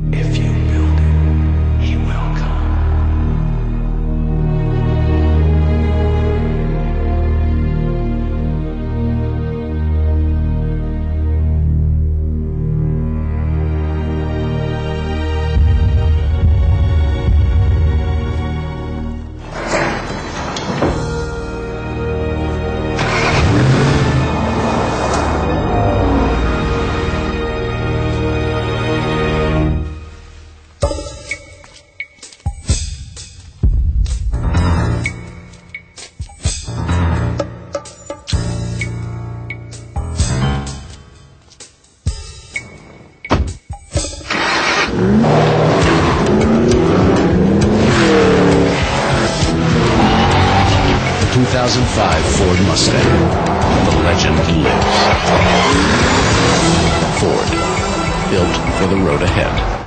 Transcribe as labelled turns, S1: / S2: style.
S1: If
S2: 2005 Ford Mustang. The legend lives. Ford. Built for the road ahead.